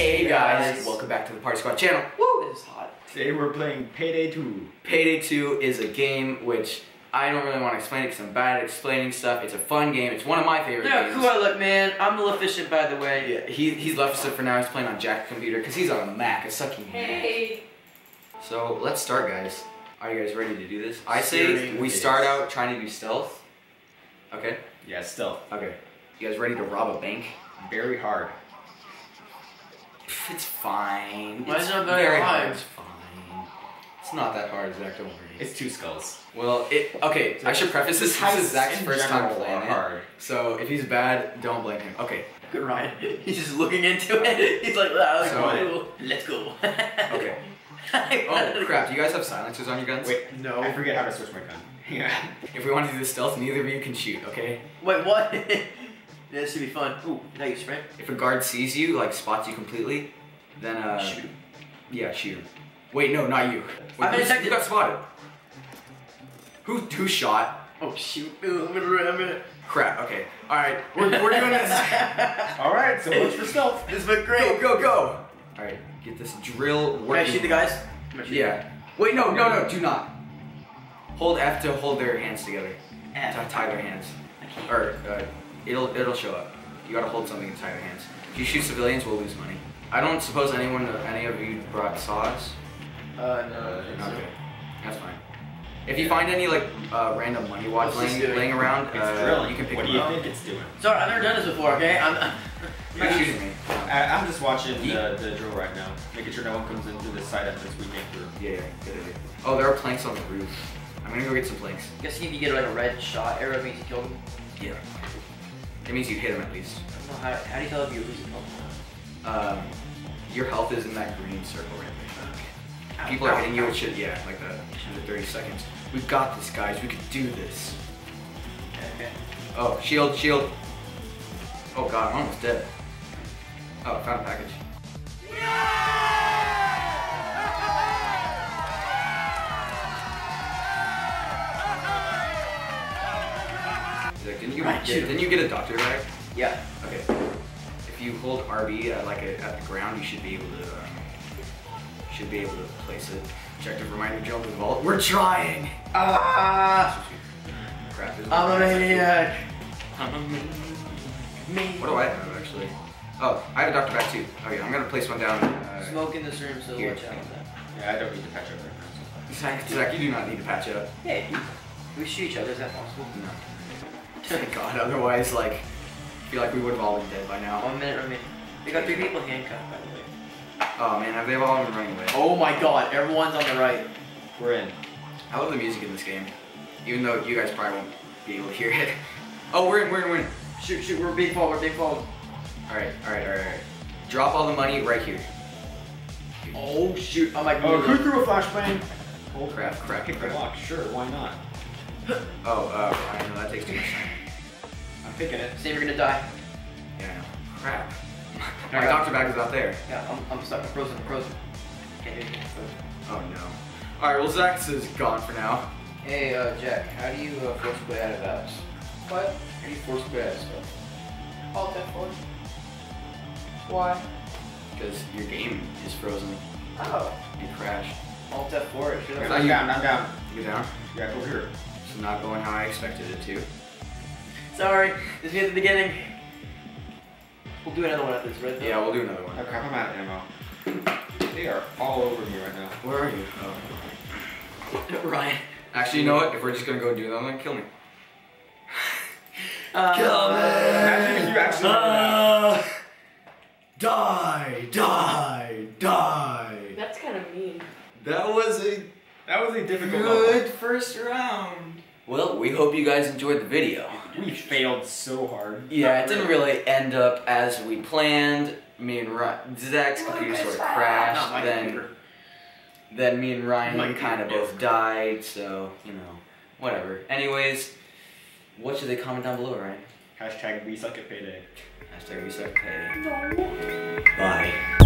Hey guys, welcome back to the Party Squad channel. Woo, this is hot. Today we're playing Payday 2. Payday 2 is a game which I don't really want to explain it because I'm bad at explaining stuff. It's a fun game. It's one of my favorite Yeah, games. cool I look, man. I'm the efficient, by the way. Yeah, he, he's left us for now. He's playing on Jack's computer because he's on a Mac, a sucky Mac. Hey. So let's start, guys. Are you guys ready to do this? I say Serious. we start out trying to do stealth. Okay. Yeah, stealth. Okay. You guys ready to rob a bank? Very hard. Pff, It's fine. Why It's is it very hard? It's fine. It's not that hard, Zach. Don't worry. It's two skulls. Well, it okay. I should preface this. This is Zach's first time playing are it. hard. So if he's bad, don't blame him. Okay. Good Ryan. He's just looking into it. He's like, ah, So- cool. let's go. Okay. Oh crap! Do you guys have silencers on your guns? Wait, No. I forget how to switch my gun. Yeah. If we want to do this stealth, neither of you can shoot. Okay. Wait, what? This should be fun. Ooh, now you sprint. If a guard sees you, like spots you completely, then uh. Shoot. Yeah, shoot him. Wait, no, not you. Wait, I've been detected. who got spotted? Who who shot? Oh shoot. Ooh, I'm gonna, I'm gonna. Crap. Okay. All right. We're, we're doing this. Alright, so what's for stealth? this went great. go go! Go. All right. Get this drill Can I shoot the guys? Shoot Yeah. Wait, no, no, no, do not. Hold F to hold their hands together. F. To tie their hands. Or, uh, it'll it'll show up. You gotta hold something to tie their hands. If you shoot civilians, we'll lose money. I don't suppose anyone, any of you brought saws? Uh, no. Okay, that's fine. If you find any, like, uh, random money wads What's this laying, laying around, It's uh, drilling. you can pick what do them you think it's doing? Sorry, I've never done this before, okay? I'm, I'm You're shooting me. I, I'm just watching the, the drill right now, making sure no one comes in through the side entrance we came through. Yeah, yeah, good idea. Oh, there are planks on the roof. I'm gonna go get some planks. guessing if you get like a red shot arrow, it means you killed him. Yeah. It means you hit him at least. I how, how do you tell if you lose a kill? Um, your health is in that green circle right there. People Ow, are hitting you with shit, yeah, like that. Under 30 seconds. We've got this, guys. We can do this. Okay, okay. Oh, shield, shield. Oh god, I'm almost dead. Oh, I found a package. Didn't you, Right, shoot. didn't you get a doctor bag? Yeah. Okay. If you hold RB at like a, at the ground, you should be able to um, should be able to place it. Objective reminder: jump to the vault. We're trying. Ah! Crap. I'm a maniac. I'm a maniac. What do I have actually? Oh, I have a doctor bag too. Okay, I'm gonna place one down. Uh, Smoke in this room, so Here. watch out. Yeah, I don't need to patch up right now. Zach, Zach, you do not need to patch up. Hey, we shoot each other, is that possible? No. Thank God. Otherwise, like, I feel like we would have all been dead by now. One minute remaining. We got three people handcuffed, by the way. Oh man, have they all been running away? Oh my god, everyone's on the right. We're in. I love the music in this game, even though you guys probably won't be able to hear it. Oh, we're in, we're in, we're in. Shoot, shoot, we're being followed, we're being followed. All right, all right, all right, all right. Drop all the money right here. Oh shoot, I'm like, Oh, who threw a flashbang? Oh crap, crap, Pick the crap. lock, sure, why not? Oh, uh, I know that takes too much time. I'm picking it. Sam, you're gonna die. Yeah, I know. Crap. My doctor bag is out there. Yeah, I'm, I'm stuck, I'm frozen, I'm frozen. Can't do anything. Oh no. All right, well Zach's is gone for now. Hey, uh, Jack, how do you uh, force quit out of apps? What? How do you force quit out of stuff? Alt F4. Why? Because your game is frozen. Oh. You crashed. Alt F4, it should Yeah. have. I'm down, I'm down. You down? Yeah, over here. It's not going how I expected it to. Sorry, this is the beginning. We'll do another one after this, right? Yeah, we'll do another one. Oh crap, I'm out of ammo. They are all over me right now. Where are you? Oh. Ryan. Actually, you know what? If we're just gonna go and do another one, kill me. Uh, Imagine if you actually Uh, die, die, die. That's kind of mean. That was a That was a difficult good first round. Well, we hope you guys enjoyed the video. We failed so hard. Yeah, it didn't really end up as we planned. Me and Ryan, Zach's computer sort of Not crashed. my Then, computer. then me and Ryan My kind of both died. So you know, whatever. Anyways, what should they comment down below, Ryan? Hashtag we suck at payday. Hashtag we suck pay. No.